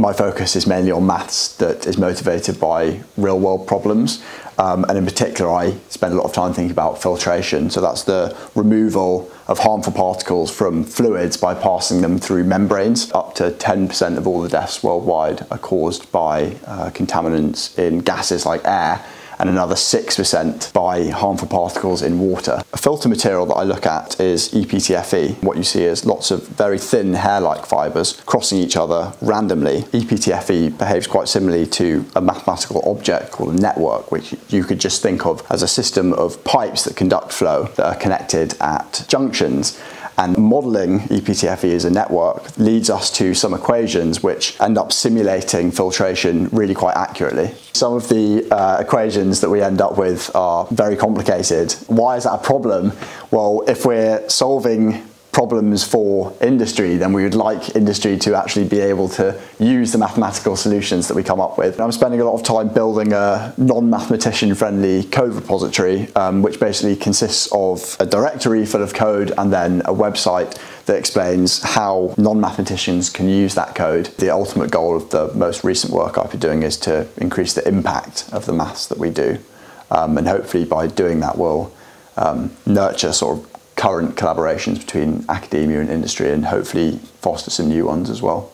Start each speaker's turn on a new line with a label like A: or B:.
A: my focus is mainly on maths that is motivated by real world problems. Um, and in particular, I spend a lot of time thinking about filtration. So that's the removal of harmful particles from fluids by passing them through membranes. Up to 10% of all the deaths worldwide are caused by uh, contaminants in gases like air and another 6% by harmful particles in water. A filter material that I look at is EPTFE. What you see is lots of very thin hair-like fibres crossing each other randomly. EPTFE behaves quite similarly to a mathematical object called a network, which you could just think of as a system of pipes that conduct flow that are connected at junctions. And modeling EPTFE as a network leads us to some equations which end up simulating filtration really quite accurately. Some of the uh, equations that we end up with are very complicated. Why is that a problem? Well, if we're solving problems for industry, then we would like industry to actually be able to use the mathematical solutions that we come up with. I'm spending a lot of time building a non-mathematician friendly code repository, um, which basically consists of a directory full of code and then a website that explains how non-mathematicians can use that code. The ultimate goal of the most recent work I've been doing is to increase the impact of the maths that we do. Um, and hopefully by doing that we'll um, nurture sort of current collaborations between academia and industry and hopefully foster some new ones as well.